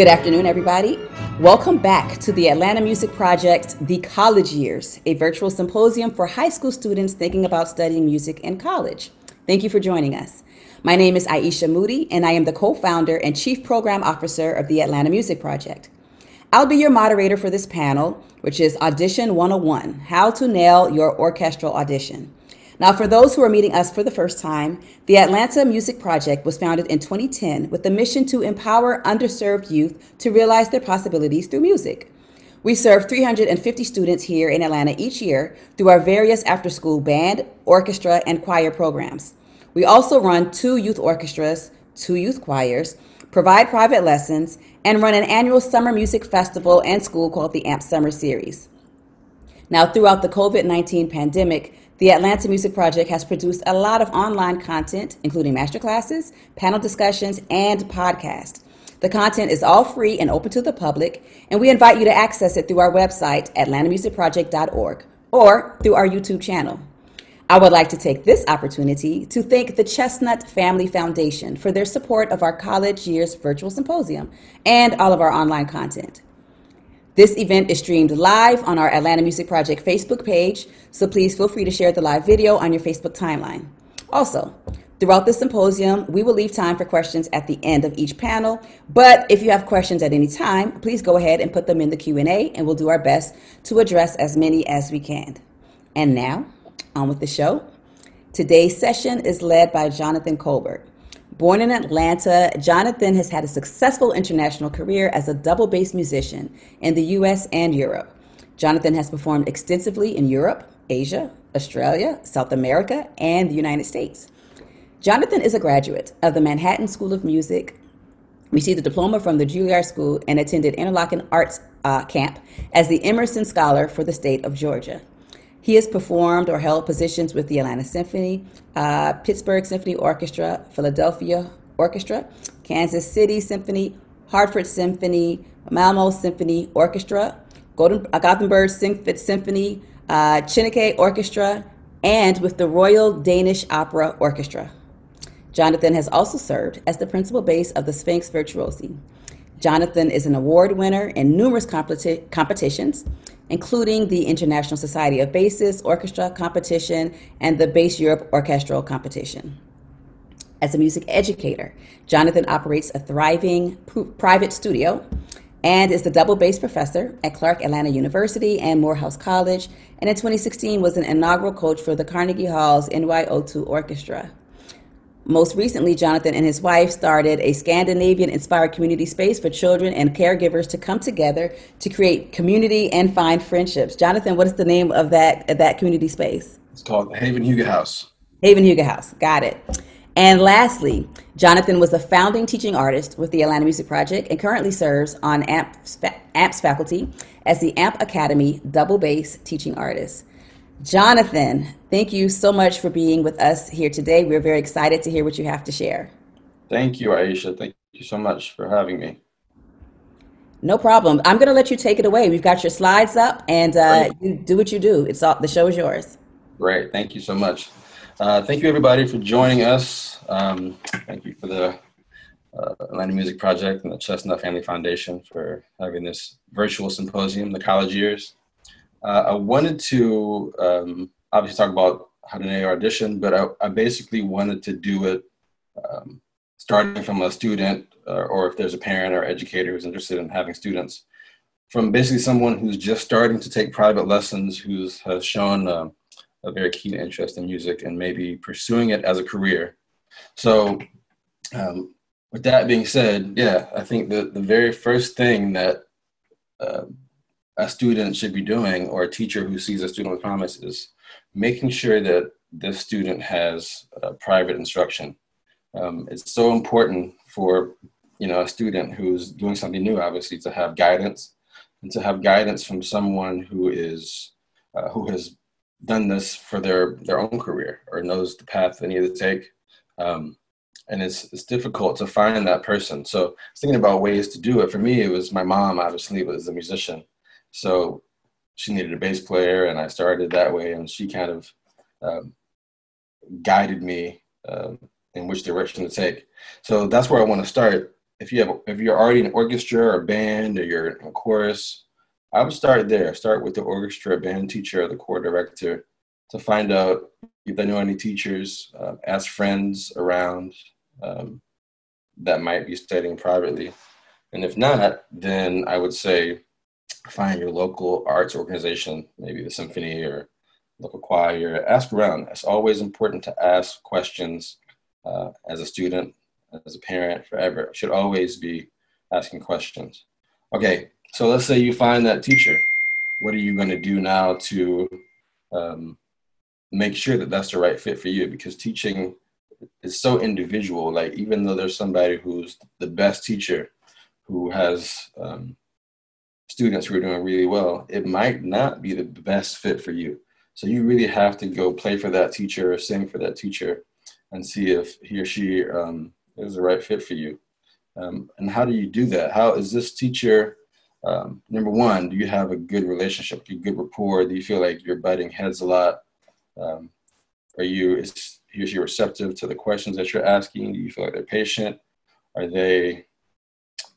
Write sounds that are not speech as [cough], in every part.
Good afternoon, everybody. Welcome back to the Atlanta Music Project, The College Years, a virtual symposium for high school students thinking about studying music in college. Thank you for joining us. My name is Aisha Moody, and I am the co founder and chief program officer of the Atlanta Music Project. I'll be your moderator for this panel, which is Audition 101 How to Nail Your Orchestral Audition. Now, for those who are meeting us for the first time, the Atlanta Music Project was founded in 2010 with the mission to empower underserved youth to realize their possibilities through music. We serve 350 students here in Atlanta each year through our various after school band, orchestra, and choir programs. We also run two youth orchestras, two youth choirs, provide private lessons, and run an annual summer music festival and school called the AMP Summer Series. Now, throughout the COVID 19 pandemic, the Atlanta Music Project has produced a lot of online content, including masterclasses, panel discussions, and podcasts. The content is all free and open to the public, and we invite you to access it through our website, atlantamusicproject.org, or through our YouTube channel. I would like to take this opportunity to thank the Chestnut Family Foundation for their support of our College Years Virtual Symposium and all of our online content. This event is streamed live on our Atlanta Music Project Facebook page, so please feel free to share the live video on your Facebook timeline. Also, throughout the symposium, we will leave time for questions at the end of each panel, but if you have questions at any time, please go ahead and put them in the Q&A and we'll do our best to address as many as we can. And now, on with the show. Today's session is led by Jonathan Colbert. Born in Atlanta, Jonathan has had a successful international career as a double bass musician in the US and Europe. Jonathan has performed extensively in Europe, Asia, Australia, South America, and the United States. Jonathan is a graduate of the Manhattan School of Music, received a diploma from the Juilliard School, and attended Interlochen Arts uh, Camp as the Emerson Scholar for the state of Georgia. He has performed or held positions with the Atlanta Symphony, uh, Pittsburgh Symphony Orchestra, Philadelphia Orchestra, Kansas City Symphony, Hartford Symphony, Malmo Symphony Orchestra, Golden, uh, Gothenburg Symphony, uh, Orchestra, and with the Royal Danish Opera Orchestra. Jonathan has also served as the principal bass of the Sphinx Virtuosi. Jonathan is an award winner in numerous competi- competitions, including the International Society of Basses Orchestra Competition and the Bass Europe Orchestral Competition. As a music educator, Jonathan operates a thriving private studio and is the double bass professor at Clark Atlanta University and Morehouse College, and in 2016 was an inaugural coach for the Carnegie Hall's NYO2 Orchestra. Most recently, Jonathan and his wife started a Scandinavian inspired community space for children and caregivers to come together to create community and find friendships. Jonathan, what is the name of that, of that community space? It's called Haven Hygge House. Haven Hygge House, got it. And lastly, Jonathan was a founding teaching artist with the Atlanta Music Project and currently serves on AMP's, AMP's faculty as the AMP Academy double bass teaching artist. Jonathan, thank you so much for being with us here today. We're very excited to hear what you have to share. Thank you, Aisha. Thank you so much for having me. No problem. I'm going to let you take it away. We've got your slides up, and uh, you do what you do. It's all the show is yours. Great. Thank you so much. Uh, thank you, everybody, for joining us. Um, thank you for the uh, Atlanta Music Project and the Chestnut Family Foundation for having this virtual symposium, the college years. Uh, I wanted to um, obviously talk about how to audition, but I, I, basically wanted to do it um, starting from a student, uh, or if there's a parent or educator who's interested in having students, from basically someone who's just starting to take private lessons, who's has shown uh, a very keen interest in music and maybe pursuing it as a career. So, um, with that being said, yeah, I think the the very first thing that uh, a student should be doing or a teacher who sees a student with promise is making sure that this student has private instruction. Um, it's so important for you know a student who's doing something new, obviously, to have guidance and to have guidance from someone who is uh, who has done this for their their own career or knows the path they need to take. Um, and it's it's difficult to find that person. So thinking about ways to do it. For me, it was my mom. Obviously, was a musician, so she needed a bass player, and I started that way, and she kind of um, guided me um, in which direction to take. So that's where I want to start. if you have if you're already an orchestra or band or you're in a chorus, I would start there. Start with the orchestra, band teacher, or the choir director to find out if they know any teachers. Uh, ask friends around um, that might be studying privately, and if not, then I would say find your local arts organization, maybe the symphony or local choir. Ask around. It's always important to ask questions uh, as a student, as a parent, forever. Should always be asking questions. Okay, so let's say you find that teacher. What are you going to do now to um, make sure that that's the right fit for you? Because teaching is so individual. Like even though there's somebody who's the best teacher, who has um, students who are doing really well, it might not be the best fit for you. So you really have to go play for that teacher or sing for that teacher and see if he or she um, is the right fit for you. Um, and how do you do that? How is this teacher? Um, number one, do you have a good relationship, a good rapport? Do you feel like you're butting heads a lot? Um, are you is he or she receptive to the questions that you're asking? Do you feel like they're patient? Are they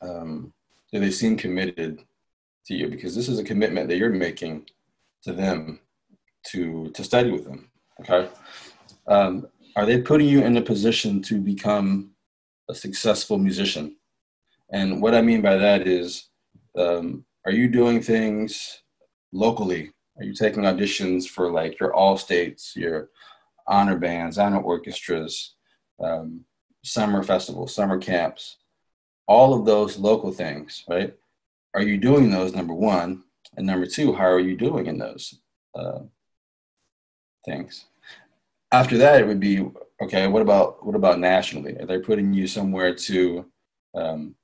um, do they seem committed to you? Because this is a commitment that you're making to them to to study with them. Okay, um, are they putting you in a position to become a successful musician? And what I mean by that is, um, are you doing things locally? Are you taking auditions for like your all states, your honor bands, honor orchestras, um, summer festivals, summer camps, all of those local things, right? Are you doing those? Number one, and number two, how are you doing in those uh, things? after that, it would be okay. What about what about nationally? Are they putting you somewhere to um,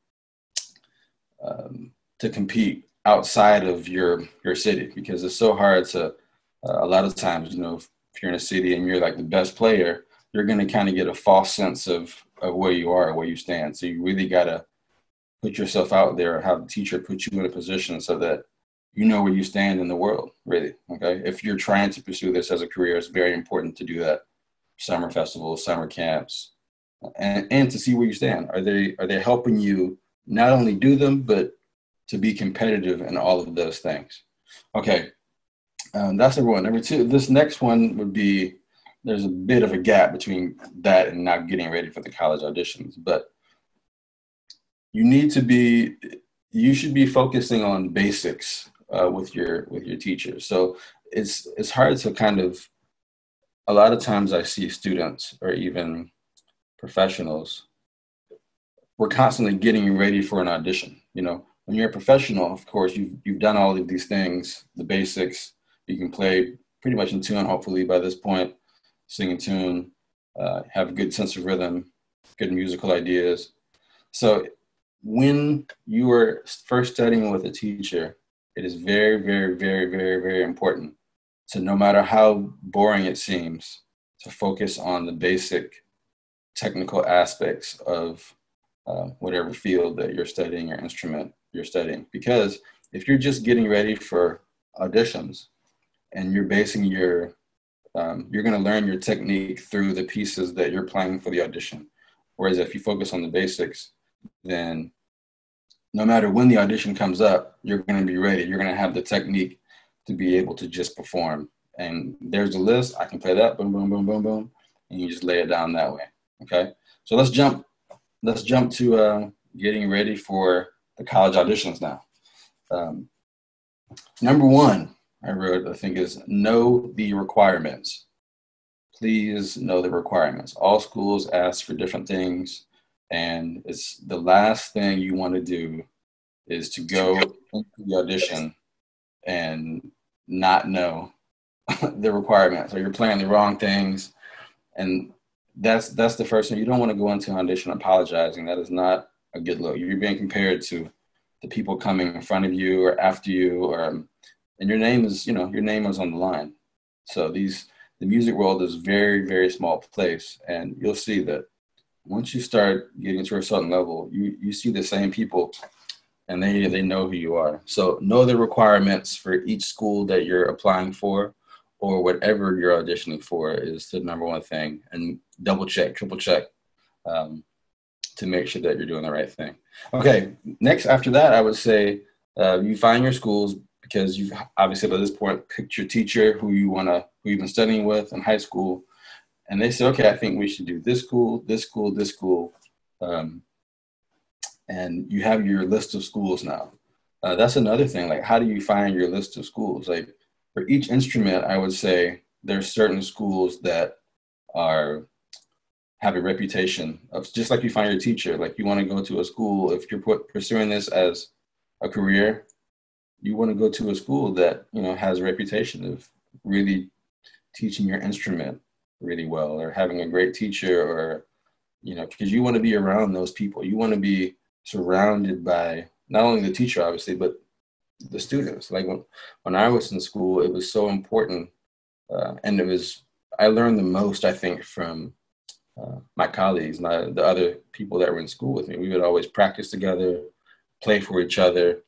um, to compete outside of your your city? Because it's so hard to. Uh, a lot of times, you know, if, you're in a city and you're like the best player, you're going to kind of get a false sense of of where you are, where you stand. So you really got to put yourself out there, have the teacher put you in a position so that you know where you stand in the world, really. Okay. If you're trying to pursue this as a career, it's very important to do that. Summer festivals, summer camps, and, and to see where you stand. Are they are they helping you not only do them, but to be competitive in all of those things? Okay. Um, that's number one. Number two, this next one would be there's a bit of a gap between that and not getting ready for the college auditions, but you need to be you should be focusing on basics uh, with your with your teachers. So it's it's hard to kind of a lot of times I see students or even professionals. We're constantly getting ready for an audition. You know, when you're a professional, of course, you've you've done all of these things, the basics. You can play pretty much in tune, hopefully by this point, sing in tune, uh, have a good sense of rhythm, good musical ideas. So when you are first studying with a teacher, it is very, very, very, very, very important to no matter how boring it seems, to focus on the basic technical aspects of uh, whatever field that you're studying or instrument you're studying. Because if you're just getting ready for auditions and you're basing your, um, you're going to learn your technique through the pieces that you're playing for the audition. Whereas if you focus on the basics, then no matter when the audition comes up, you're going to be ready. You're going to have the technique to be able to just perform. And there's a list. I can play that. Boom, boom, boom, boom, boom, and you just lay it down that way. Okay. So let's jump. Let's jump to uh, getting ready for the college auditions now. Um, number one, I wrote. I think is know the requirements. Please know the requirements. All schools ask for different things and it's the last thing you want to do is to go into the audition and not know [laughs] the requirements. Or you're playing the wrong things. And that's that's the first thing. You don't want to go into an audition apologizing. That is not a good look. You're being compared to the people coming in front of you or after you or and your name is you know your name is on the line. So these the music world is very very small place. And you'll see that once you start getting to a certain level, you you see the same people, and they they know who you are. So know the requirements for each school that you're applying for, or whatever you're auditioning for is the number one thing, and double check, triple check, um, to make sure that you're doing the right thing. Okay, next after that, I would say uh, you find your schools because you've obviously by this point picked your teacher who you want to who you've been studying with in high school, and they say, okay, I think we should do this school, this school, this school, um, and you have your list of schools now. Uh, that's another thing. Like, how do you find your list of schools? Like, for each instrument, I would say there's certain schools that are have a reputation of just like you find your teacher. Like, you want to go to a school if you're pursuing this as a career, you want to go to a school that you know has a reputation of really teaching your instrument really well or having a great teacher or you know because you want to be around those people. You want to be surrounded by not only the teacher obviously but the students. Like when, when i was in school it was so important uh, and it was i learned the most i think from uh, my colleagues my the other people that were in school with me. We would always practice together play for each other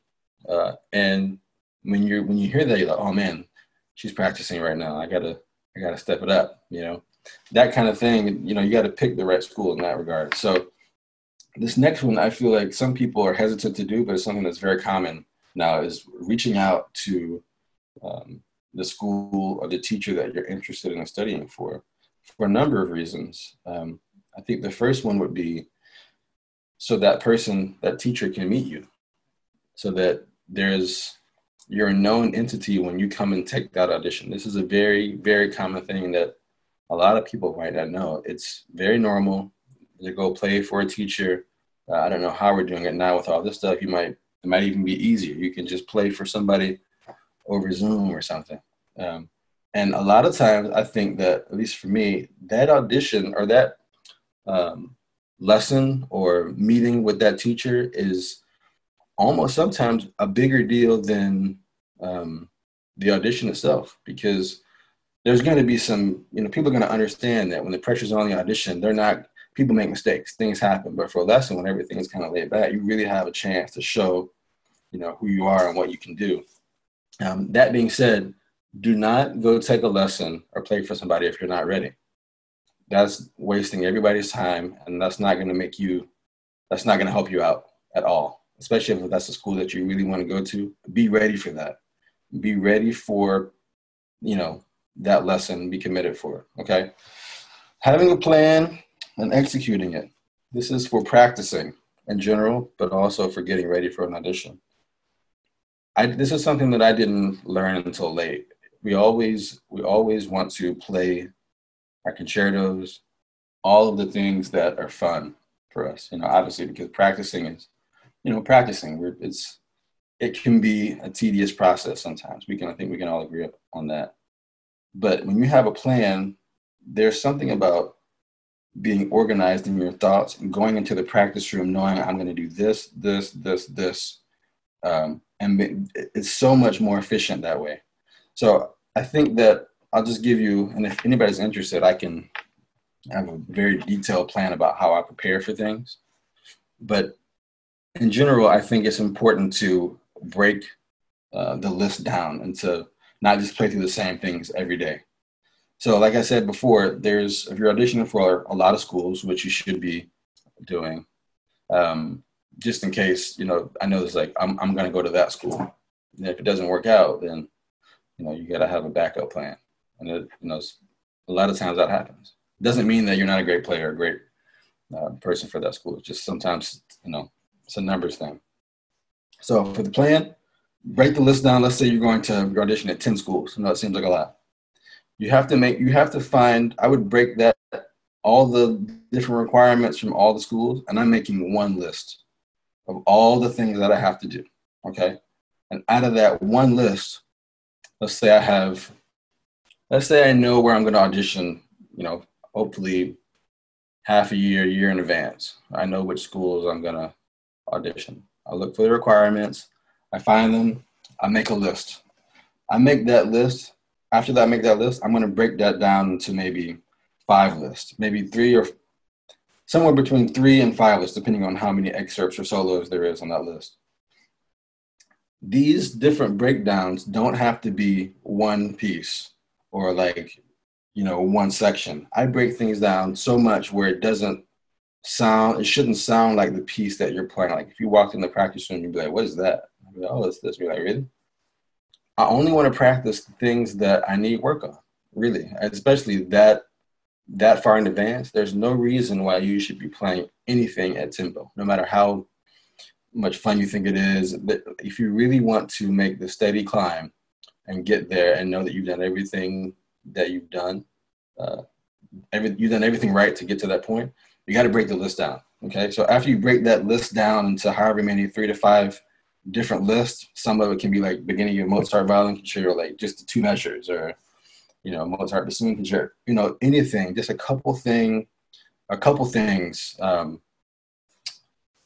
uh, and when you when you hear that you're like oh man she's practicing right now. I gotta i gotta step it up you know. That kind of thing you know you got to pick the right school in that regard. So this next one i feel like some people are hesitant to do but it's something that's very common now is reaching out to um, the school or the teacher that you're interested in studying for for a number of reasons. Um, i think the first one would be so that person that teacher can meet you. So that there's you're a known entity when you come and take that audition this is a very very common thing that a lot of people might not know. It's very normal to go play for a teacher. Uh, I don't know how we're doing it now with all this stuff. You might it might even be easier. You can just play for somebody over Zoom or something. Um, and a lot of times, I think that at least for me, that audition or that um, lesson or meeting with that teacher is almost sometimes a bigger deal than um, the audition itself because there's going to be some, you know, people are going to understand that when the pressure's on the audition, they're not, people make mistakes, things happen. But for a lesson, when everything is kind of laid back, you really have a chance to show, you know, who you are and what you can do. Um, that being said, do not go take a lesson or play for somebody if you're not ready. That's wasting everybody's time, and that's not going to make you, that's not going to help you out at all, especially if that's a school that you really want to go to. Be ready for that. Be ready for, you know, that lesson, be committed for it. Okay. Having a plan and executing it. This is for practicing in general, but also for getting ready for an audition. I, this is something that I didn't learn until late. We always we always want to play our concertos, all of the things that are fun for us. You know, obviously because practicing is, you know, practicing. We're, it's it can be a tedious process sometimes. We can I think we can all agree on that. But when you have a plan, there's something about being organized in your thoughts and going into the practice room knowing I'm going to do this, this, this, this. Um, and it's so much more efficient that way. So I think that I'll just give you, and if anybody's interested, I can have a very detailed plan about how I prepare for things. But in general, I think it's important to break uh, the list down and to not just play through the same things every day. So, like I said before, there's if you're auditioning for a lot of schools, which you should be doing, um, just in case, you know, I know there's like I'm I'm going to go to that school, and if it doesn't work out, then you know you got to have a backup plan, and it, you know a lot of times that happens. It doesn't mean that you're not a great player, a great uh, person for that school. It's just sometimes you know it's a numbers thing. So for the plan, break the list down. Let's say you're going to audition at 10 schools. I know it seems like a lot. You have to make, you have to find, I would break that, all the different requirements from all the schools, and I'm making one list of all the things that I have to do. Okay. And out of that one list, let's say I have, let's say I know where I'm going to audition, you know, hopefully half a year, year in advance. I know which schools I'm going to audition. I look for the requirements. I find them, I make a list. I make that list. After that, I make that list. I'm going to break that down into maybe five lists, maybe three or somewhere between three and five lists, depending on how many excerpts or solos there is on that list. These different breakdowns don't have to be one piece or like, you know, one section. I break things down so much where it doesn't sound. It shouldn't sound like the piece that you're playing. Like if you walked in the practice room, you'd be like, "What is that?" Like, "Oh, it's this." Be like, "Really?" I only want to practice things that I need work on. Really, especially that that far in advance. There's no reason why you should be playing anything at tempo, no matter how much fun you think it is. But if you really want to make the steady climb and get there and know that you've done everything that you've done, uh, every, you've done everything right to get to that point, you got to break the list down. Okay. So after you break that list down into however many three to five different lists, some of it can be like beginning of Mozart violin concerto, like just the two measures, or you know Mozart bassoon concerto, you know anything, just a couple thing, a couple things um,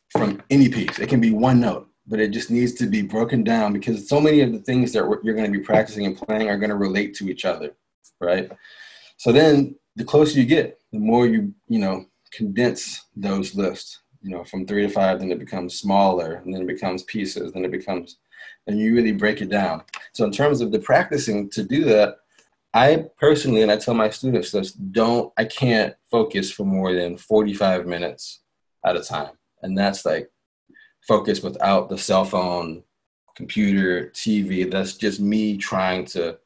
from any piece. It can be one note, but it just needs to be broken down because so many of the things that you're going to be practicing and playing are going to relate to each other, right? So then the closer you get, the more you you know condense those lists. You know, from three to five, then it becomes smaller, and then it becomes pieces, then it becomes, and you really break it down. So in terms of the practicing to do that, I personally, and I tell my students this, don't, I can't focus for more than 45 minutes at a time and that's like focus without the cell phone computer tv that's just me trying to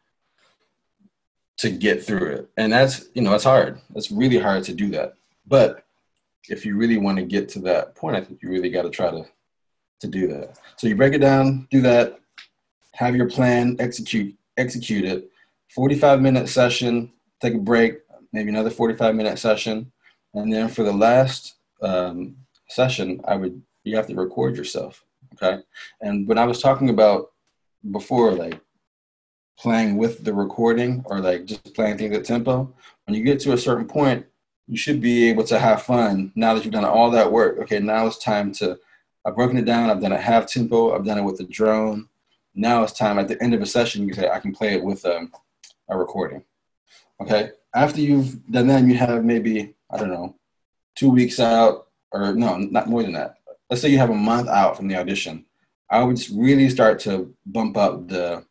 to get through it and that's you know it's hard it's really hard to do that but if you really want to get to that point i think you really got to try to to do that so you break it down do that have your plan execute execute it 45 minute session take a break maybe another 45 minute session and then for the last um, session, I would you have to record yourself. Okay. And when I was talking about before, like playing with the recording or like just playing things at tempo, when you get to a certain point, you should be able to have fun now that you've done all that work. Okay, now it's time to I've broken it down, I've done it half tempo, I've done it with the drone. Now it's time at the end of a session, you say I can play it with um, a recording. Okay. After you've done that, you have maybe, I don't know, two weeks out, or no, not more than that. Let's say you have a month out from the audition. I would really start to bump up the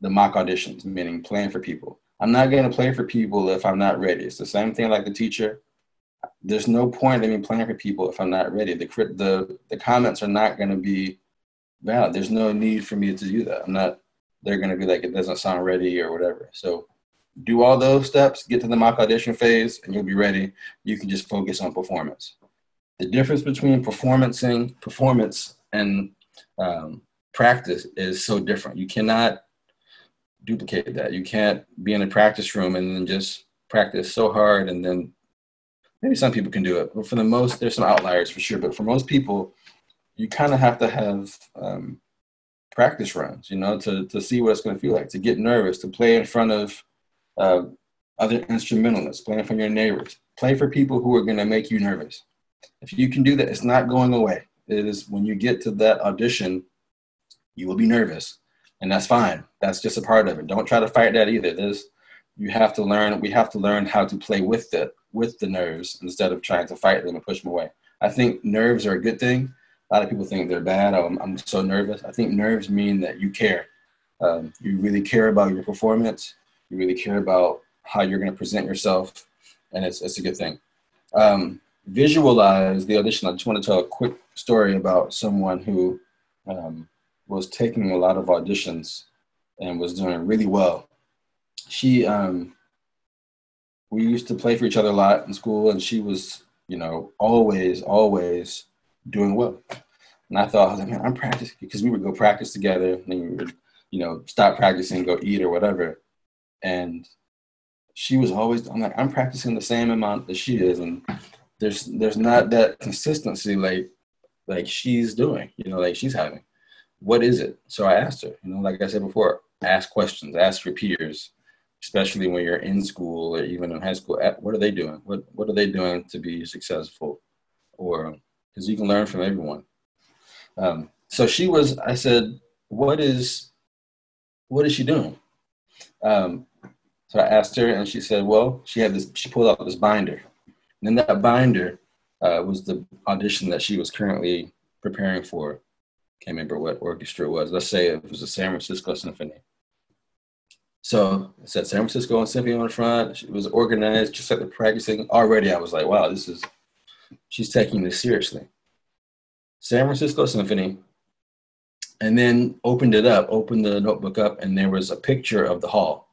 the mock auditions, meaning playing for people. I'm not going to play for people if I'm not ready. It's the same thing like the teacher. There's no point in me playing for people if I'm not ready. The the the comments are not going to be valid. There's no need for me to do that. I'm not. They're going to be like it doesn't sound ready or whatever. So do all those steps, get to the mock audition phase, and you'll be ready. You can just focus on performance the difference between performancing performance and um, practice is so different. You cannot duplicate that. You can't be in a practice room and then just practice so hard and then maybe some people can do it, but for the most, there's some outliers for sure. But for most people, you kind of have to have um, practice runs, you know, to to see what it's going to feel like, to get nervous, to play in front of uh, other instrumentalists, play in front of your neighbors, play for people who are going to make you nervous. If you can do that, it's not going away. It is when you get to that audition, you will be nervous, and that's fine. That's just a part of it. Don't try to fight that either. There's you have to learn. We have to learn how to play with it, with the nerves, instead of trying to fight them and push them away. I think nerves are a good thing. A lot of people think they're bad. I'm, I'm so nervous. I think nerves mean that you care. Um, you really care about your performance. You really care about how you're going to present yourself, and it's it's a good thing. Um, visualize the audition, I just want to tell a quick story about someone who um, was taking a lot of auditions and was doing really well. She, um, we used to play for each other a lot in school, and she was, you know, always, always doing well. And I thought, I was like, man, I'm practicing because we would go practice together, and then we would, you know, stop practicing, go eat or whatever. And she was always, I'm like, I'm practicing the same amount that she is, and there's there's not that consistency like like she's doing, you know, like she's having. What is it? So I asked her, you know, like I said before, ask questions, ask your peers, especially when you're in school or even in high school. What are they doing? What what are they doing to be successful? Or because you can learn from everyone. Um, so she was. I said, what is what is she doing? Um, so I asked her, and she said, well, she had this. She pulled out this binder, and that binder uh, was the audition that she was currently preparing for. Can't remember what orchestra it was. Let's say it was the San Francisco Symphony. So it said San Francisco Symphony on the front. It was organized just like the practicing. Already I was like, wow, this is she's taking this seriously. San Francisco Symphony, and then opened it up, opened the notebook up, and there was a picture of the hall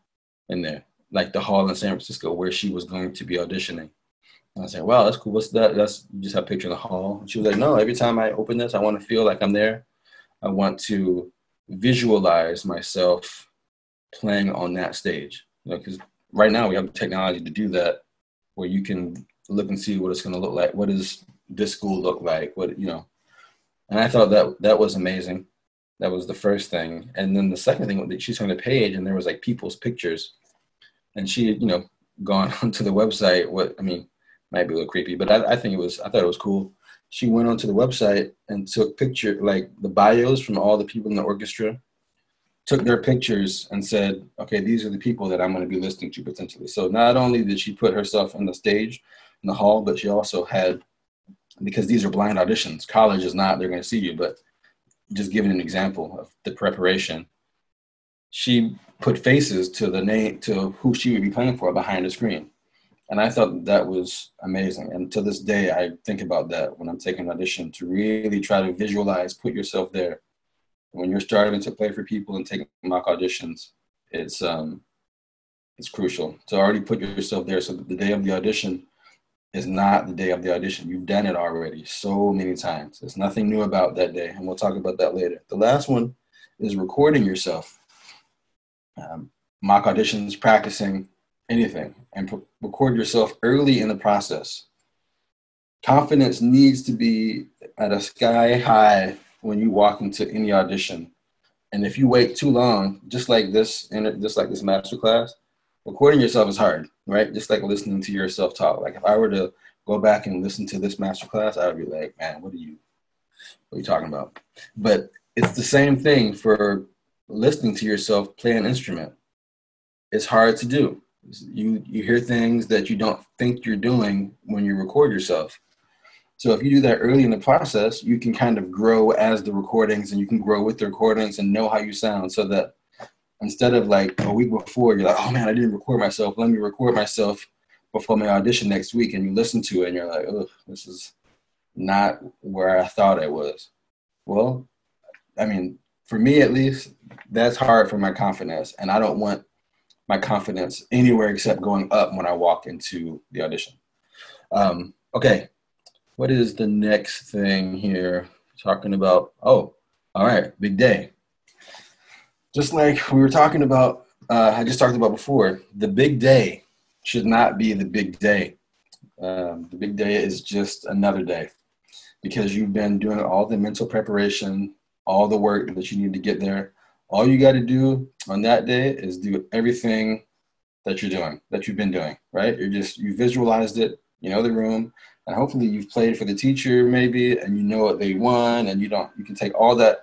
in there, like the hall in San Francisco where she was going to be auditioning. And I said, wow, that's cool. What's that? That's just a picture of the hall. And she was like, no, every time I open this, I want to feel like I'm there. I want to visualize myself playing on that stage. You know, because right now we have technology to do that where you can look and see what it's going to look like. What does this school look like? What, you know, and I thought that that was amazing. That was the first thing. And then the second thing, she's on the page and there was like people's pictures and she you know, gone [laughs] onto the website. What, I mean, might be a little creepy, but I, I think it was, I thought it was cool. She went onto the website and took picture, like the bios from all the people in the orchestra took their pictures and said, okay, these are the people that I'm going to be listening to potentially. So not only did she put herself on the stage in the hall, but she also had, because these are blind auditions, college is not, they're going to see you, but just giving an example of the preparation, she put faces to the name, to who she would be playing for behind the screen. And I thought that was amazing. And to this day, I think about that when I'm taking an audition to really try to visualize, put yourself there when you're starting to play for people and taking mock auditions, it's um, it's crucial to already put yourself there so the day of the audition is not the day of the audition. You've done it already so many times. There's nothing new about that day, and we'll talk about that later. The last one is recording yourself. Um, mock auditions, practicing anything, and p- record yourself early in the process. Confidence needs to be at a sky high when you walk into any audition. And if you wait too long, just like this, just like this master class, recording yourself is hard, right? Just like listening to yourself talk. Like if I were to go back and listen to this master class, I would be like, man, what are you, what are you talking about? But it's the same thing for listening to yourself play an instrument. It's hard to do. You you hear things that you don't think you're doing when you record yourself. So if you do that early in the process, you can kind of grow as the recordings and you can grow with the recordings and know how you sound so that instead of like a week before, you're like, oh man, I didn't record myself. Let me record myself before my audition next week. And you listen to it and you're like, oh, this is not where I thought it was. Well, I mean, for me at least, that's hard for my confidence. And I don't want my confidence anywhere except going up when I walk into the audition. Um, okay, what is the next thing here? Talking about, oh, all right, big day. Just like we were talking about, uh, I just talked about before, the big day should not be the big day. Um, the big day is just another day because you've been doing all the mental preparation, all the work that you need to get there. All you got to do on that day is do everything that you're doing, that you've been doing, right? You're just, you visualized it, you know the room, and hopefully you've played for the teacher maybe and you know what they want and you don't you can take all that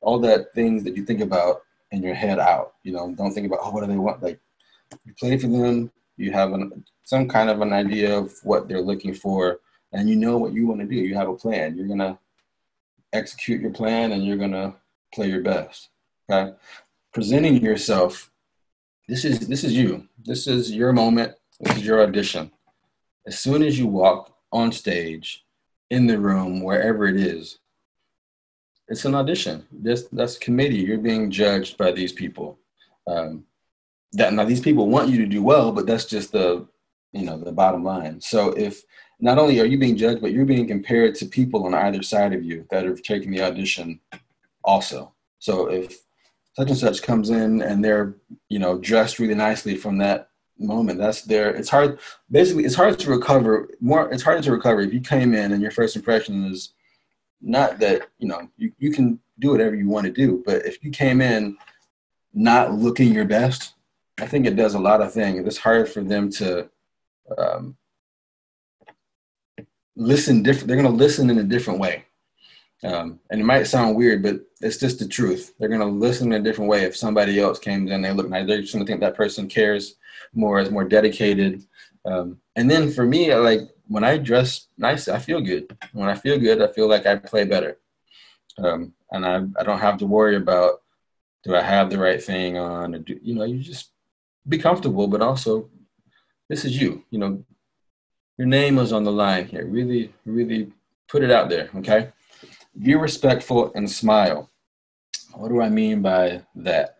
all that things that you think about in your head out you know? Don't think about oh what do they want? Like you play for them you have an, some kind of an idea of what they're looking for and you know what you want to do. You have a plan. You're going to execute your plan and you're going to play your best presenting yourself this is this is you this is your moment this is your audition as soon as you walk on stage, in the room, wherever it is. It's an audition. This that's committee. You're being judged by these people. Um, that now these people want you to do well, but that's just the you know the bottom line. So if not only are you being judged, but you're being compared to people on either side of you that are taking the audition also. So if such and such comes in and they're you know dressed really nicely from that moment. That's there. It's hard. Basically, it's hard to recover. More, it's harder to recover if you came in and your first impression is not that you know you, you can do whatever you want to do, but if you came in not looking your best, I think it does a lot of things. It's hard for them to um, listen different. They're going to listen in a different way. Um, and it might sound weird, but it's just the truth. They're going to listen in a different way if somebody else came in. They look nice. They're just going to think that person cares more, is more dedicated. Um, and then for me, like when I dress nice, I feel good. When I feel good, I feel like I play better. Um, and I, I don't have to worry about do I have the right thing on or do you know you just be comfortable, but also this is you. You know, your name is on the line here. Really, really put it out there, okay? Be respectful and smile. What do I mean by that?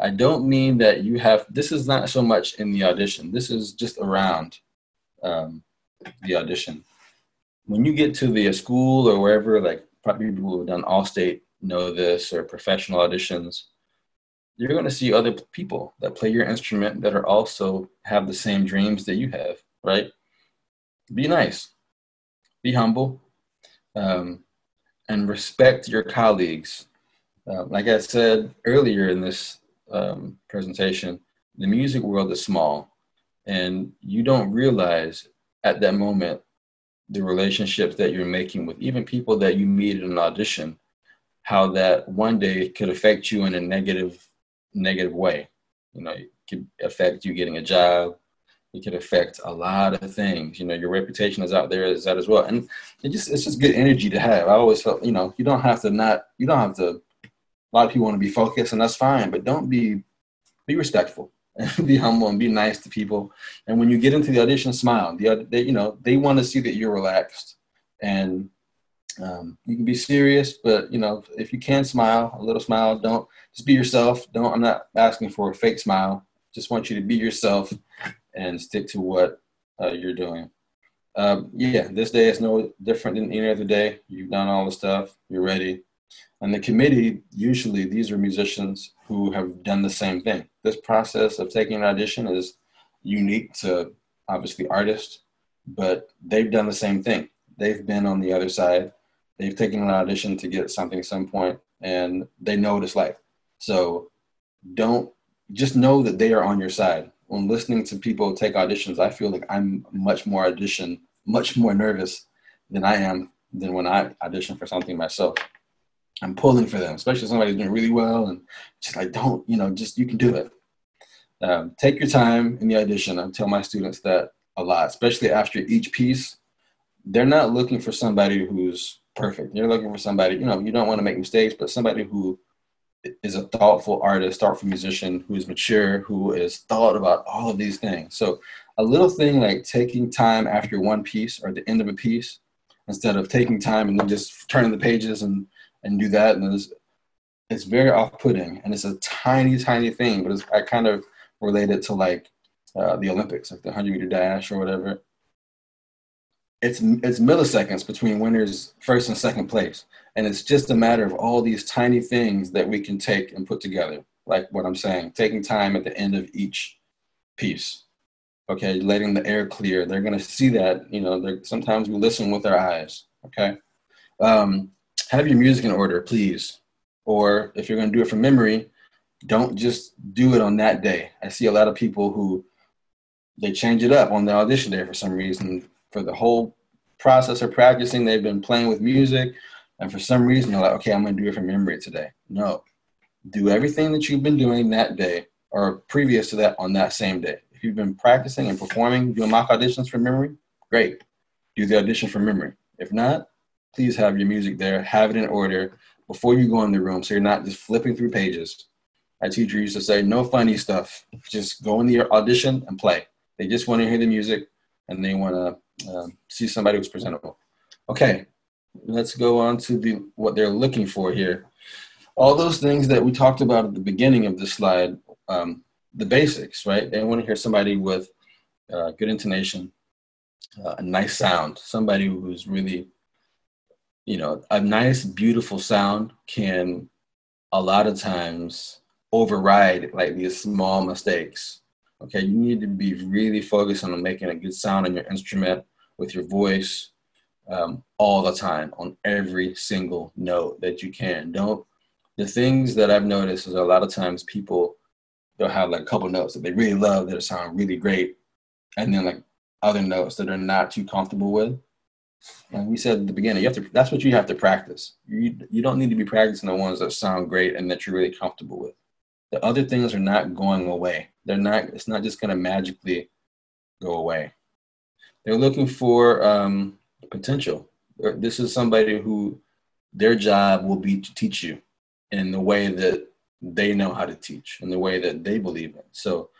I don't mean that you have, this is not so much in the audition, this is just around um, the audition. When you get to the school or wherever, like probably people who have done Allstate know this or professional auditions, you're going to see other people that play your instrument that are also have the same dreams that you have, right? Be nice, be humble, um, and respect your colleagues. Uh, like I said earlier in this um, presentation, the music world is small, and you don't realize at that moment the relationships that you're making with even people that you meet in an audition, how that one day could affect you in a negative negative way. You know, it could affect you getting a job. It could affect a lot of things. You know, your reputation is out there as that as well, and it just it's just good energy to have. I always felt, you know, you don't have to not, you don't have to. A lot of people want to be focused, and that's fine, but don't be be respectful and [laughs] be humble and be nice to people. And when you get into the audition, smile. The they, you know they want to see that you're relaxed, and um, you can be serious, but you know if you can smile, a little smile. Don't just be yourself. Don't. I'm not asking for a fake smile. Just want you to be yourself and stick to what uh, you're doing. Um, yeah, this day is no different than any other day. You've done all the stuff. You're ready. And the committee, usually these are musicians who have done the same thing. This process of taking an audition is unique to obviously artists, but they've done the same thing. They've been on the other side. They've taken an audition to get something at some point, and they know what it's like. So don't just know that they are on your side. When listening to people take auditions, I feel like I'm much more audition, much more nervous than I am than when I audition for something myself. I'm pulling for them, especially somebody who's doing really well, and just like don't, you know, just you can do it. Um, take your time in the audition. I tell my students that a lot, especially after each piece. They're not looking for somebody who's perfect. They're looking for somebody, you know, you don't want to make mistakes, but somebody who is a thoughtful artist, thoughtful musician who is mature, who is thought about all of these things. So a little thing like taking time after one piece or the end of a piece, instead of taking time and then just turning the pages and and do that, and it's, it's very off-putting, and it's a tiny, tiny thing, but it's, I kind of relate it to like uh, the Olympics, like the hundred meter dash or whatever. It's it's milliseconds between winners first and second place. And it's just a matter of all these tiny things that we can take and put together, like what I'm saying, taking time at the end of each piece. Okay, letting the air clear. They're going to see that, you know, sometimes we listen with our eyes. Okay. Um, have your music in order, please. Or if you're going to do it from memory, don't just do it on that day. I see a lot of people who they change it up on the audition day for some reason. For the whole process of practicing, they've been playing with music and for some reason you're like, okay, I'm going to do it from memory today. No, do everything that you've been doing that day or previous to that on that same day. If you've been practicing and performing, doing mock auditions from memory, great. Do the audition from memory. If not, please have your music there, have it in order before you go in the room so you're not just flipping through pages. My teacher used to say, no funny stuff. Just go in the audition and play. They just want to hear the music and they want to um, see somebody who's presentable. Okay, let's go on to the what they're looking for here. All those things that we talked about at the beginning of this slide, um, the basics, right? They want to hear somebody with uh, good intonation, uh, a nice sound, somebody who's really, you know, a nice, beautiful sound can a lot of times override like these small mistakes. Okay, you need to be really focused on making a good sound on your instrument with your voice, um, all the time on every single note that you can. Don't the things that I've noticed is a lot of times people they'll have like a couple notes that they really love that sound really great, and then like other notes that are not too comfortable with. And we said at the beginning, you have to. That's what you have to practice. You you don't need to be practicing the ones that sound great and that you're really comfortable with. The other things are not going away. They're not. It's not just going to magically go away. They're looking for um, potential. Uh, this is somebody who their job will be to teach you in the way that they know how to teach, in the way that they believe in. So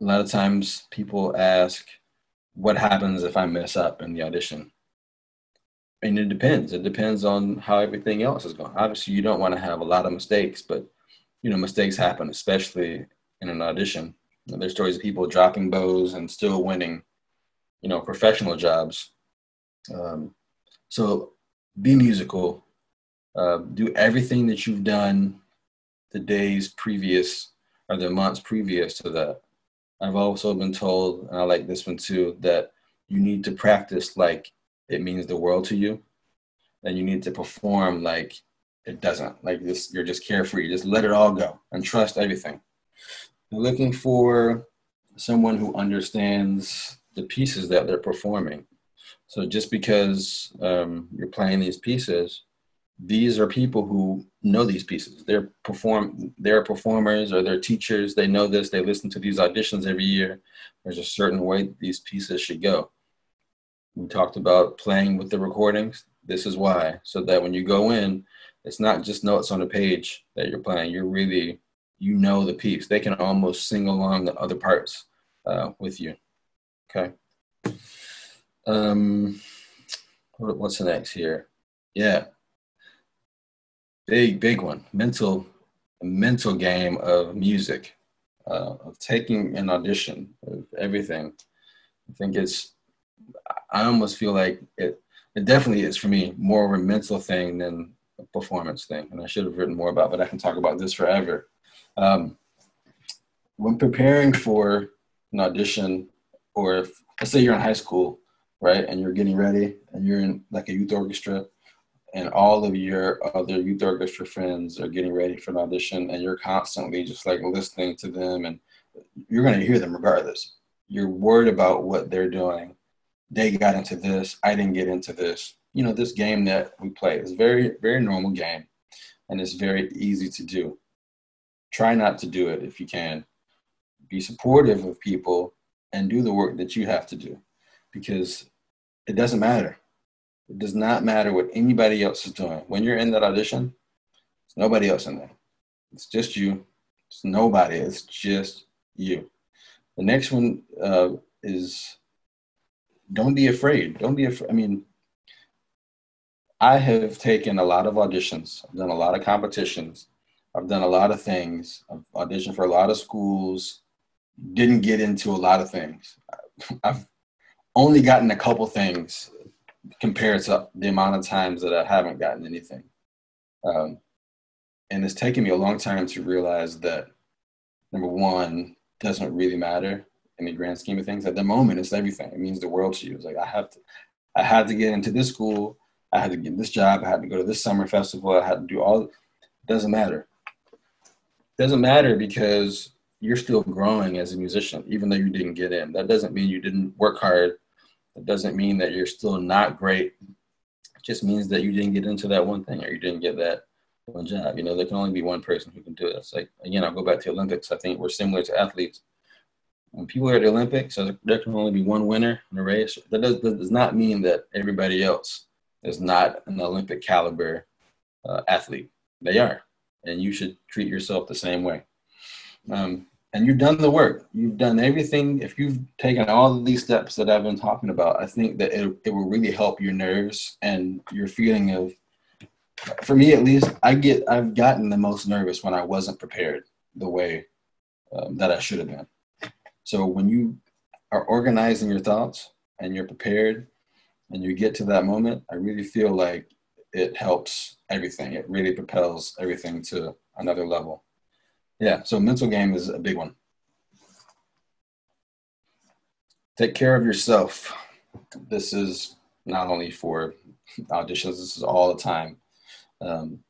a lot of times people ask, what happens if I mess up in the audition? And it depends. It depends on how everything else is going. Obviously, you don't want to have a lot of mistakes, but you know, mistakes happen, especially in an audition. There's stories of people dropping bows and still winning, you know, professional jobs. Um, so be musical. Uh, do everything that you've done the days previous or the months previous to that. I've also been told, and I like this one too, that you need to practice like it means the world to you. And you need to perform like it doesn't. Like this, you're just carefree. Just let it all go and trust everything. They're looking for someone who understands the pieces that they're performing. So just because um, you're playing these pieces, these are people who know these pieces. They're perform they're performers or they're teachers. They know this. They listen to these auditions every year. There's a certain way these pieces should go. We talked about playing with the recordings. This is why. So that when you go in, it's not just notes on a page that you're playing. You're really you know the piece. They can almost sing along the other parts uh, with you. Okay. Um, what's the next here? Yeah, big big one. Mental mental game of music uh, of taking an audition of everything. I think it's i almost feel like it it definitely is for me more of a mental thing than a performance thing and i should have written more about but i can talk about this forever. Um, when preparing for an audition or if let's say you're in high school right? And you're getting ready and you're in like a youth orchestra and all of your other youth orchestra friends are getting ready for an audition and you're constantly just like listening to them and you're going to hear them regardless. You're worried about what they're doing. They got into this. I didn't get into this. You know this game that we play is very very normal game and it's very easy to do. Try not to do it if you can. Be supportive of people and do the work that you have to do because it doesn't matter it does not matter what anybody else is doing. When you're in that audition, there's nobody else in there. It's just you. It's nobody. It's just you. The next one uh, is don't be afraid. Don't be afraid. I mean, I have taken a lot of auditions. I've done a lot of competitions. I've done a lot of things. I've auditioned for a lot of schools. Didn't get into a lot of things. [laughs] I've only gotten a couple things compared to the amount of times that I haven't gotten anything. Um, and it's taken me a long time to realize that number one doesn't really matter in the grand scheme of things. At the moment, it's everything. It means the world to you. It's like I have to, I had to get into this school. I had to get this job. I had to go to this summer festival. I had to do all. It doesn't matter. It doesn't matter because you're still growing as a musician, even though you didn't get in. That doesn't mean you didn't work hard it doesn't mean that you're still not great. It just means that you didn't get into that one thing or you didn't get that one job. You know, there can only be one person who can do it. It's like, again, I'll go back to Olympics. I think we're similar to athletes. When people are at the Olympics, there can only be one winner in a race. That does, that does not mean that everybody else is not an Olympic caliber uh, athlete. They are. And you should treat yourself the same way. Um, and you've done the work. You've done everything. If you've taken all of these steps that I've been talking about, I think that it, it will really help your nerves and your feeling of, for me at least, I get, I've gotten the most nervous when I wasn't prepared the way um, that I should have been. So when you are organizing your thoughts and you're prepared and you get to that moment, I really feel like it helps everything. It really propels everything to another level. Yeah, so mental game is a big one. Take care of yourself. This is not only for auditions, this is all the time. Um,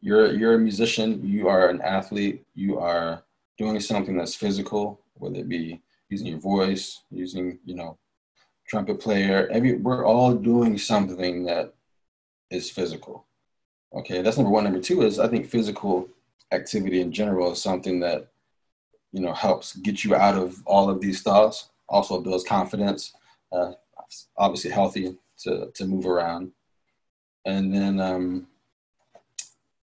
you're, you're a musician, you are an athlete, you are doing something that's physical, whether it be using your voice, using, you know, trumpet player, every, we're all doing something that is physical. Okay, that's number one. Number two is I think physical activity in general is something that you know helps get you out of all of these thoughts. Also builds confidence uh, obviously healthy to, to move around. And then um,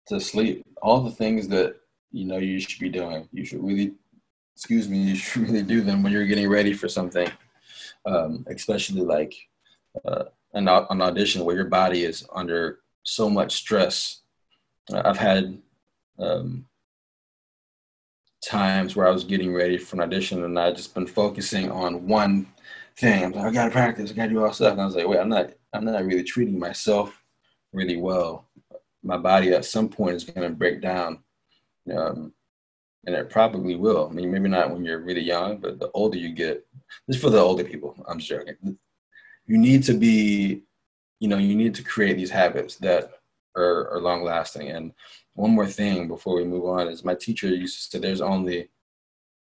to sleep all the things that you know you should be doing. You should really excuse me [laughs] you should really do them when you're getting ready for something. Um, especially like uh, an, an audition where your body is under so much stress. Uh, I've had um, times where I was getting ready for an audition and I just been focusing on one thing. I'm like, I gotta practice, I gotta do all stuff. And I was like, wait, I'm not, I'm not really treating myself really well. My body at some point is gonna break down. Um, and it probably will. I mean, maybe not when you're really young, but the older you get, this for the older people, I'm joking. You need to be, you know, you need to create these habits that are, are long lasting. And one more thing before we move on is my teacher used to say there's only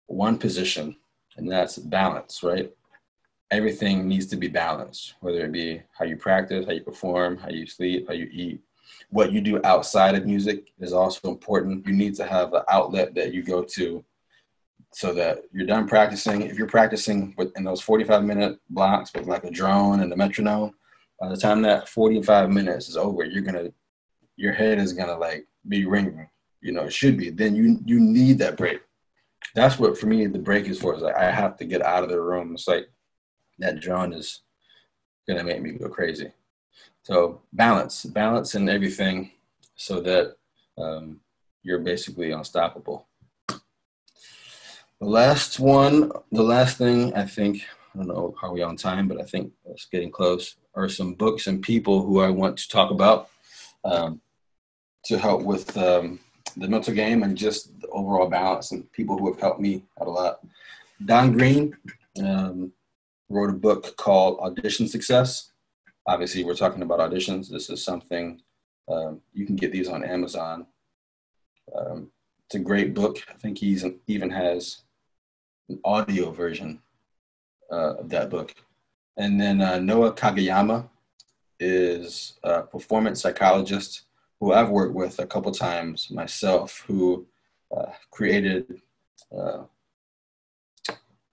one position, and that's balance, right? Everything needs to be balanced, whether it be how you practice, how you perform, how you sleep, how you eat. What you do outside of music is also important. You need to have an outlet that you go to so that you're done practicing. If you're practicing within those 45 minute blocks with like a drone and a metronome, by the time that 45 minutes is over, you're gonna, your head is gonna like be ringing. You know, it should be. Then you you need that break. That's what for me the break is for. Is like I have to get out of the room. It's like that drone is gonna make me go crazy. So balance, balance in everything, so that um, you're basically unstoppable. The last one, the last thing I think, I don't know how we on time, but I think it's getting close, are some books and people who I want to talk about. Um, to help with um, the mental game and just the overall balance and people who have helped me out a lot. Don Greene um, wrote a book called Audition Success. Obviously, we're talking about auditions. This is something um, you can get these on Amazon. Um, it's a great book. I think he even has an audio version uh, of that book. And then uh, Noa Kageyama is a performance psychologist who I've worked with a couple times myself, who uh, created uh,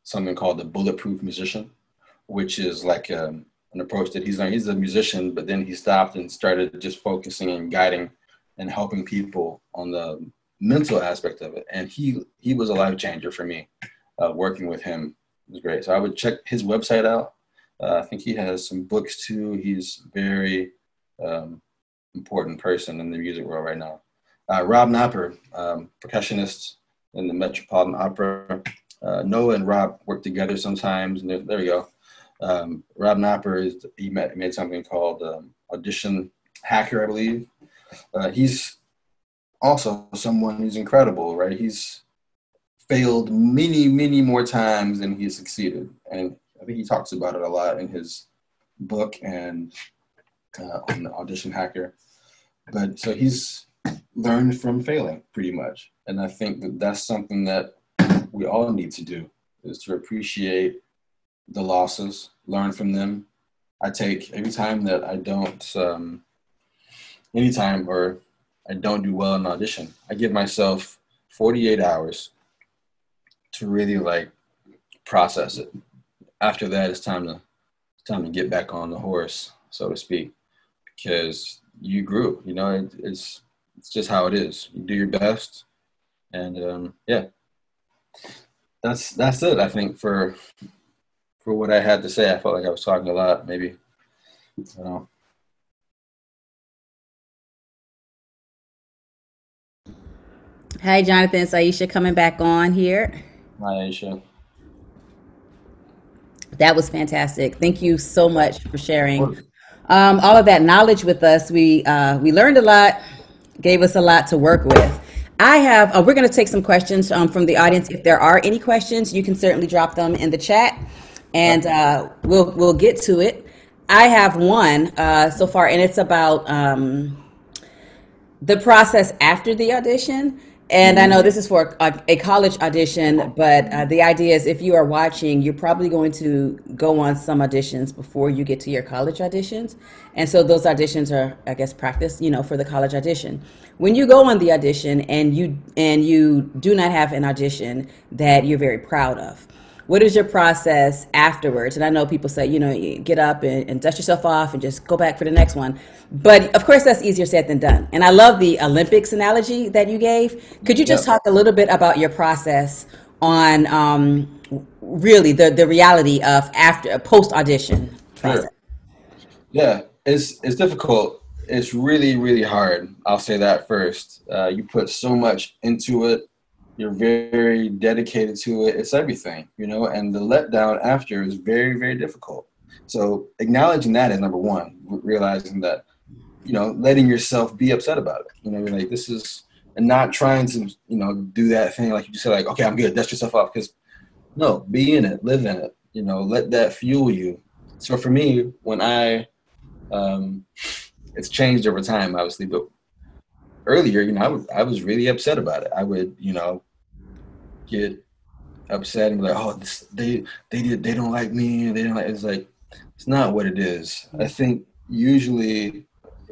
something called the Bulletproof Musician, which is like um, an approach that he's. He's a musician, but then he stopped and started just focusing and guiding and helping people on the mental aspect of it. And he he was a life changer for me. Uh, working with him was great. So I would check his website out. Uh, I think he has some books too. He's very um, important person in the music world right now. Uh, Rob Knopper, um, percussionist in the Metropolitan Opera. Uh, Noa and Rob work together sometimes, and there, there we go. Um, Rob Knopper is he met, made something called um, Audition Hacker, I believe. Uh, he's also someone who's incredible, right? He's failed many, many more times than he succeeded, and I think he talks about it a lot in his book and uh, on the audition hacker. But so he's learned from failing pretty much. And I think that that's something that we all need to do is to appreciate the losses, learn from them. I take every time that I don't, um, anytime or I don't do well in audition, I give myself 48 hours to really like process it. After that, it's time to it's time to get back on the horse, so to speak because you grew. You know, it, it's it's just how it is. You do your best, and um, yeah, that's that's it. I think for for what I had to say, I felt like I was talking a lot. Maybe, you know. Hi, Jonathan. It's Aisha coming back on here. Hi, Aisha. That was fantastic. Thank you so much for sharing um, all of that knowledge with us. We uh, we learned a lot, gave us a lot to work with. I have. Uh, we're going to take some questions um, from the audience. If there are any questions, you can certainly drop them in the chat, and uh, we'll we'll get to it. I have one uh, so far, and it's about um, the process after the audition. And I know this is for a, a college audition, but uh, the idea is if you are watching, you're probably going to go on some auditions before you get to your college auditions. And so those auditions are, I guess, practice, you know, for the college audition. When you go on the audition and you and you do not have an audition that you're very proud of, what is your process afterwards? And I know people say, you know, you get up and, and, dust yourself off and just go back for the next one. But of course, that's easier said than done. And I love the Olympics analogy that you gave. Could you just yep. talk a little bit about your process on um, really the the reality of after post audition process. Sure. Yeah, it's it's difficult. It's really really hard. I'll say that first. Uh, you put so much into it. You're very dedicated to it. It's everything, you know. And the letdown after is very very difficult. So acknowledging that is number one. Realizing that, you know, letting yourself be upset about it. You know, like this is and not trying to you know do that thing like you just said like okay i'm good dust yourself off because no be in it live in it you know let that fuel you so for me when i um it's changed over time obviously but earlier you know I, would, I was really upset about it i would you know get upset and be like oh this, they they did they don't like me they don't like it's like it's not what it is i think usually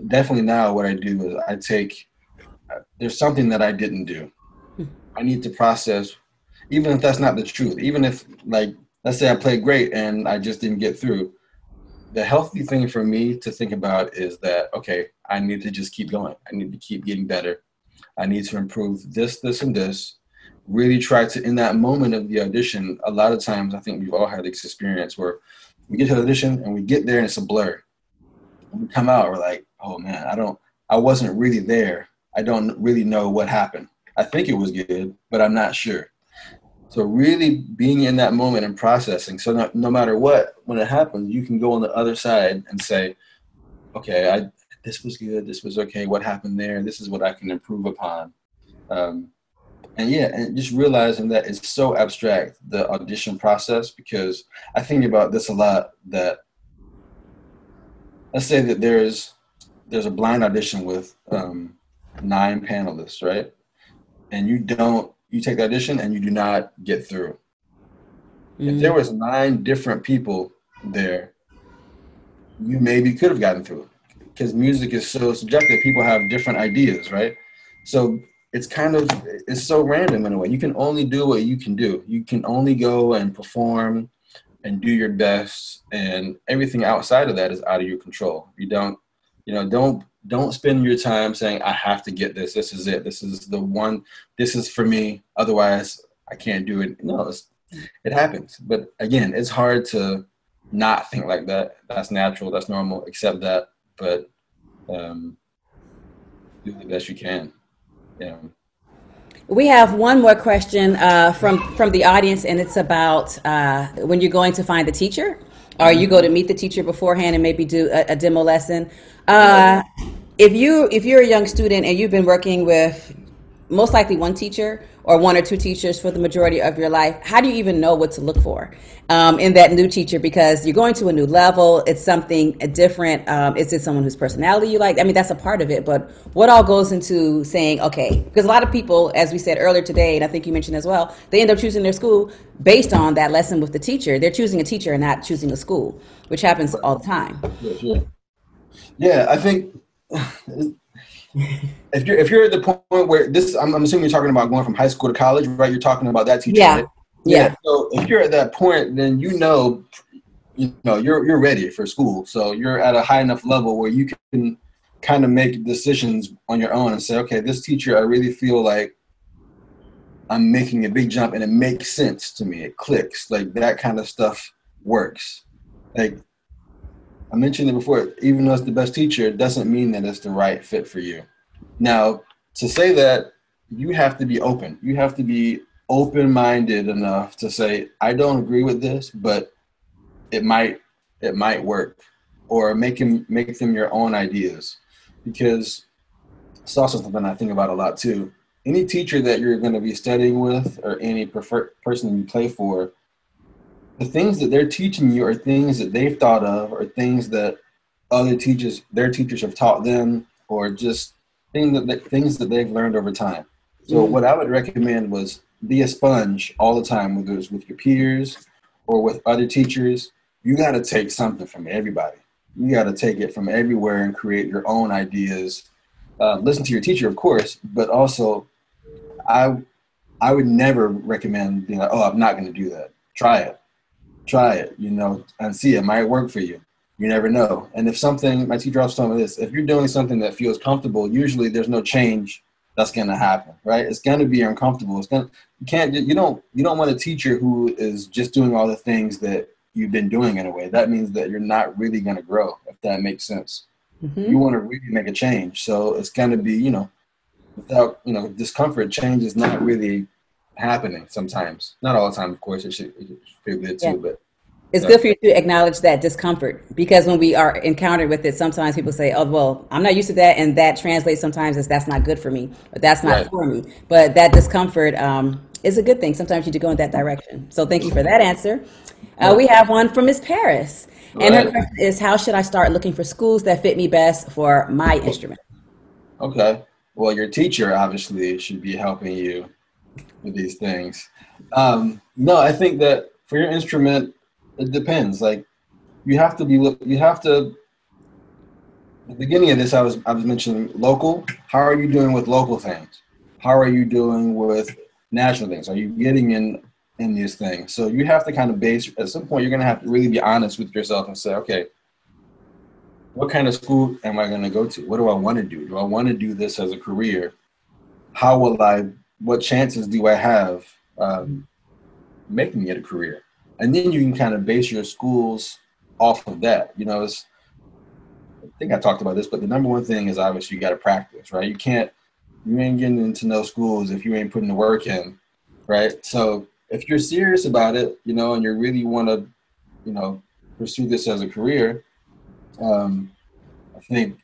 definitely now what i do is i take there's something that I didn't do. Hmm. I need to process, even if that's not the truth. Even if, like, let's say I played great and I just didn't get through. The healthy thing for me to think about is that okay, I need to just keep going. I need to keep getting better. I need to improve this, this, and this. Really try to in that moment of the audition. A lot of times, I think we've all had this experience where we get to the audition and we get there and it's a blur. We come out, we're like, oh man, I don't, I wasn't really there I don't really know what happened. I think it was good, but I'm not sure. So really being in that moment and processing. So no, no matter what, when it happens, you can go on the other side and say, okay, I this was good, this was okay. What happened there? This is what I can improve upon. Um, and yeah, and just realizing that it's so abstract the audition process because I think about this a lot. That let's say that there's there's a blind audition with um, nine panelists, right? And you don't, you take the audition and you do not get through. Mm-hmm. If there was nine different people there, you maybe could have gotten through because music is so subjective. People have different ideas, right? So it's kind of it's so random in a way. You can only do what you can do. You can only go and perform and do your best, and everything outside of that is out of your control. You don't, you know, don't don't spend your time saying i have to get this. This is it. This is the one. This is for me. Otherwise i can't do it. No it happens. But again it's hard to not think like that. That's natural. That's normal. Accept that. But um, do the best you can. Yeah. We have one more question uh, from from the audience and it's about uh, when you're going to find the teacher or you go to meet the teacher beforehand and maybe do a, a demo lesson. Uh, if you if you're a young student and you've been working with most likely one teacher or one or two teachers for the majority of your life, how do you even know what to look for um, in that new teacher? Because you're going to a new level, it's something different. Um, is it someone whose personality you like? I mean, that's a part of it, but what all goes into saying, okay, because a lot of people, as we said earlier today, and I think you mentioned as well, they end up choosing their school based on that lesson with the teacher. They're choosing a teacher and not choosing a school, which happens all the time. Yeah, I think. [sighs] [laughs] if you're if you're at the point where this, I'm, I'm, assuming you're talking about going from high school to college, right? You're talking about that teacher. Yeah. Right? yeah. yeah. So if you're at that point, then you know, you know, you're you're ready for school. So you're at a high enough level where you can kind of make decisions on your own and say, okay, this teacher, I really feel like I'm making a big jump and it makes sense to me. It clicks. Like that kind of stuff works. Like I mentioned it before, even though it's the best teacher, it doesn't mean that it's the right fit for you. Now, to say that, you have to be open. You have to be open minded enough to say, I don't agree with this, but it might it might work. Or make them make them your own ideas. Because it's also something I think about a lot too. Any teacher that you're going to be studying with or any prefer- person you play for, the things that they're teaching you are things that they've thought of or things that other teachers their teachers have taught them or just things that they, things that they've learned over time. So mm-hmm. what i would recommend was be a sponge all the time whether it's with your peers or with other teachers. You got to take something from everybody. You got to take it from everywhere and create your own ideas. Uh, listen to your teacher of course but also i i would never recommend being like oh i'm not going to do that. Try it try it, you know, and see it might work for you. You never know. And if something, my teacher also told me this: if you're doing something that feels comfortable, usually there's no change that's going to happen, right? It's going to be uncomfortable. It's going to, you can't, you don't, you don't want a teacher who is just doing all the things that you've been doing in a way. That means that you're not really going to grow, if that makes sense. Mm-hmm. You want to really make a change. So it's going to be, you know, without, you know, discomfort, change is not really happening sometimes. Not all the time, of course, it should, it should feel good too, yeah. but it's good for you to acknowledge that discomfort because when we are encountered with it, sometimes people say, "Oh, well, I'm not used to that," and that translates sometimes as "that's not good for me," but that's not right. for me. But that discomfort um, is a good thing. Sometimes you need to go in that direction. So thank you for that answer. Uh, we have one from Miss Paris, and her question is, "How should I start looking for schools that fit me best for my instrument?" Okay. Well, your teacher obviously should be helping you with these things. Um, no, I think that for your instrument it depends. Like you have to be you have to the beginning of this I was I was mentioning local. How are you doing with local things? How are you doing with national things? Are you getting in in these things? So you have to kind of base at some point you're gonna have to really be honest with yourself and say, okay, what kind of school am I gonna go to? What do I want to do? Do I want to do this as a career? How will I what chances do I have um, making it a career? and then you can kind of base your schools off of that. You know, it's I think I talked about this, but the number one thing is obviously you got to practice, right? You can't, you ain't getting into no schools if you ain't putting the work in, right? So if you're serious about it, you know, and you really want to, you know, pursue this as a career, um, I think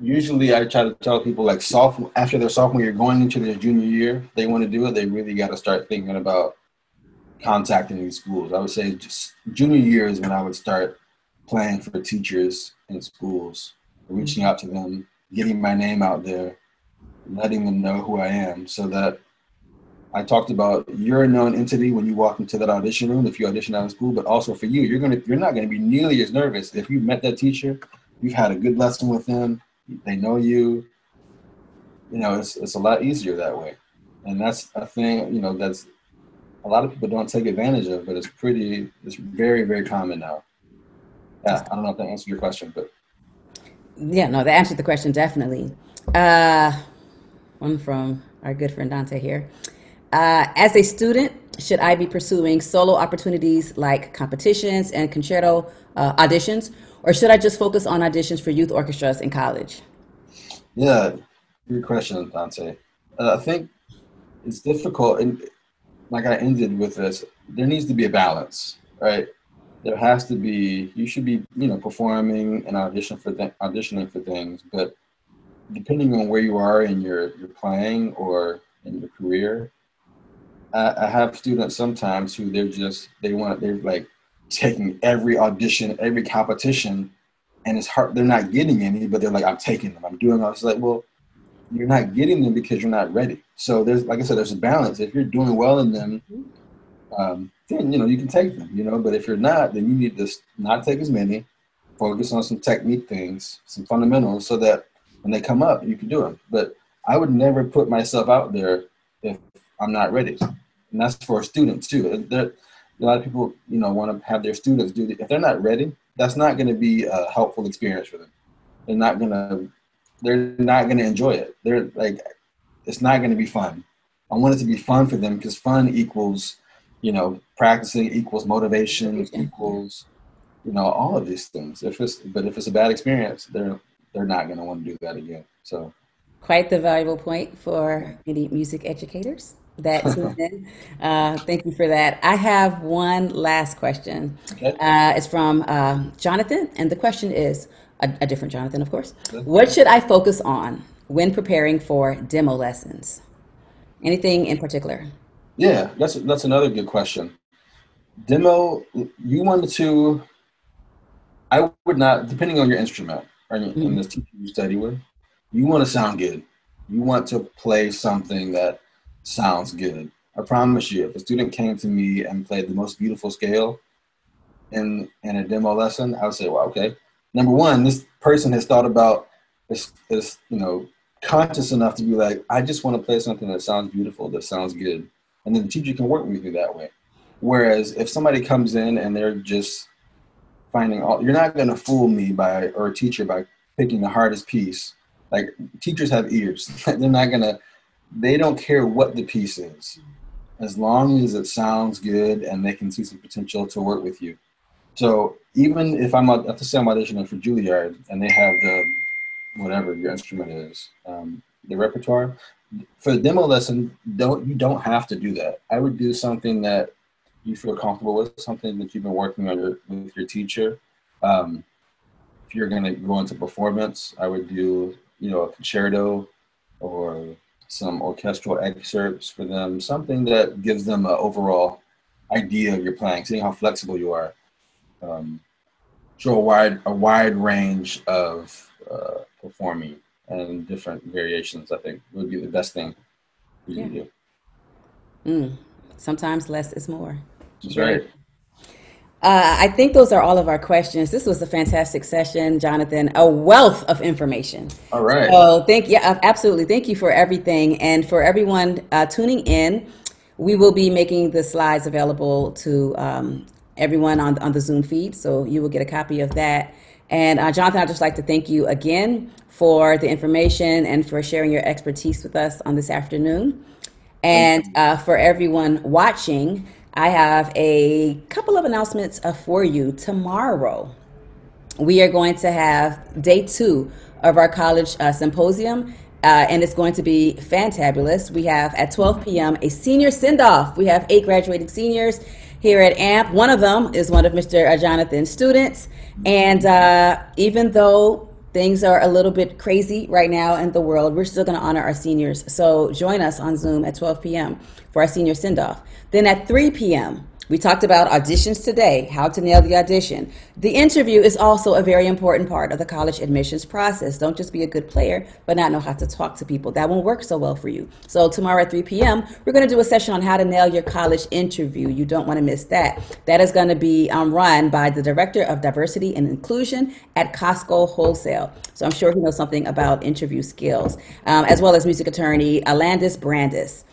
usually I try to tell people like sophomore after their sophomore year, going into their junior year, they want to do it. They really got to start thinking about contacting these schools. I would say just junior year is when I would start playing for teachers in schools, reaching out to them, getting my name out there, letting them know who I am so that I talked about you're a known entity when you walk into that audition room if you audition out of school, but also for you, you're gonna you're not gonna be nearly as nervous if you met that teacher, you've had a good lesson with them, they know you. You know, it's it's a lot easier that way. And that's a thing, you know, that's a lot of people don't take advantage of, but it's pretty, it's very, very common now. Yeah, I don't know if that answered your question, but. Yeah, no, that answered the question definitely. Uh, one from our good friend Dante here. Uh, as a student, should I be pursuing solo opportunities like competitions and concerto uh, auditions, or should I just focus on auditions for youth orchestras in college? Yeah, good question, Dante. Uh, I think it's difficult, and like I ended with this, there needs to be a balance, right? There has to be. You should be, you know, performing and audition for th- auditioning for things, but depending on where you are in your your playing or in your career, I, I have students sometimes who they're just they want they're like taking every audition, every competition, and it's hard. They're not getting any, but they're like, I'm taking them. I'm doing all. It's like, well, you're not getting them because you're not ready. So there's, like I said, there's a balance. If you're doing well in them, um, then you know you can take them. You know, but if you're not, then you need to not take as many. Focus on some technique things, some fundamentals, so that when they come up, you can do them. But I would never put myself out there if I'm not ready, and that's for students too. There, a lot of people, you know, want to have their students do. it. If they're not ready, that's not going to be a helpful experience for them. They're not going to they're not going to enjoy it. They're like, it's not going to be fun. I want it to be fun for them because fun equals, you know, practicing equals motivation equals, you know, all of these things. If it's but if it's a bad experience, they're they're not going to want to do that again. So, quite the valuable point for any music educators that [laughs] in. Uh, thank you for that. I have one last question. Okay. Uh, it's from uh, Jonathan, and the question is: a, a different Jonathan, of course. What should I focus on when preparing for demo lessons? Anything in particular? Yeah, that's that's another good question. Demo, you want to. I would not, depending on your instrument or mm-hmm. in this teacher you study with, you want to sound good. You want to play something that sounds good. I promise you, if a student came to me and played the most beautiful scale in in a demo lesson, I would say, well, okay, number one, this person has thought about this is you know conscious enough to be like, I just want to play something that sounds beautiful, that sounds good, and then the teacher can work with you that way. Whereas if somebody comes in and they're just finding all, you're not going to fool me by or a teacher by picking the hardest piece like teachers have ears. [laughs] They're not gonna. They don't care what the piece is, as long as it sounds good and they can see some potential to work with you. So even if I'm at the same auditioning for Juilliard and they have the whatever your instrument is, um, the repertoire for the demo lesson, don't you don't have to do that. I would do something that you feel comfortable with, something that you've been working on your, with your teacher. Um, if you're going to go into performance, I would do you know a concerto or some orchestral excerpts for them, something that gives them an overall idea of your playing, seeing how flexible you are. Um, show a wide a wide range of uh, performing and different variations. I think would be the best thing you yeah. to do. Mm. Sometimes less is more. That's right. Uh, I think those are all of our questions. This was a fantastic session, Jonathan. A wealth of information. All right. So thank you. Absolutely. Thank you for everything. And for everyone uh, tuning in, we will be making the slides available to um, everyone on, on the Zoom feed. So you will get a copy of that. And uh, Jonathan, I'd just like to thank you again for the information and for sharing your expertise with us on this afternoon. And uh, for everyone watching, I have a couple of announcements uh, for you. Tomorrow, we are going to have day two of our college uh, symposium. Uh, and it's going to be fantabulous. We have at 12 p.m. a senior send off. We have eight graduating seniors here at AMP. One of them is one of Mr. Uh, Jonathan's students. And uh, even though things are a little bit crazy right now in the world, we're still going to honor our seniors. So join us on Zoom at 12 p.m. for our senior send off. Then at 3 p.m., we talked about auditions today, how to nail the audition. The interview is also a very important part of the college admissions process. Don't just be a good player, but not know how to talk to people. That won't work so well for you. So, tomorrow at 3 p.m., we're going to do a session on how to nail your college interview. You don't want to miss that. That is going to be um, run by the Director of Diversity and Inclusion at Costco Wholesale. So, I'm sure he knows something about interview skills, um, as well as music attorney Alandis Brandis.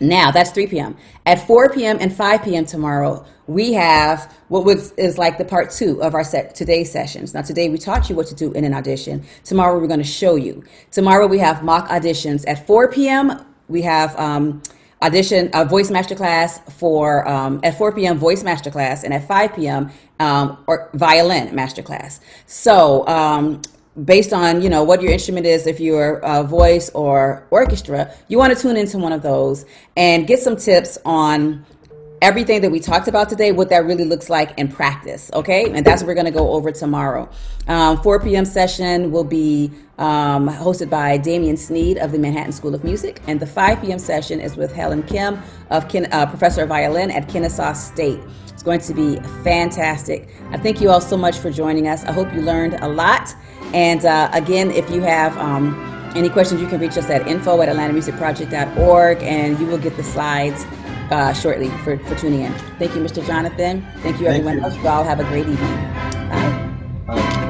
Now that's 3 p.m. At 4 p.m. and 5 p.m. tomorrow, we have what was, is like the part two of our set today's sessions. Now today we taught you what to do in an audition. Tomorrow we're going to show you. Tomorrow we have mock auditions at 4 p.m. We have um, audition a voice masterclass for um, at 4 p.m. voice masterclass and at 5 p.m. Um, or violin masterclass. So um, based on you know what your instrument is if you're a voice or orchestra you want to tune into one of those and get some tips on everything that we talked about today what that really looks like in practice okay? And that's what we're going to go over tomorrow. Um, 4 p.m session will be um, hosted by Damien Sneed of the Manhattan School of Music and the 5 p.m session is with Helen Kim of Ken, uh, professor of violin at Kennesaw State. It's going to be fantastic. I thank you all so much for joining us. I hope you learned a lot and uh, again, if you have um, any questions, you can reach us at info at atlantamusicproject.org and you will get the slides uh, shortly for, for tuning in. Thank you, Mr. Jonathan. Thank you, everyone you. else. You all have a great evening. Bye. Bye.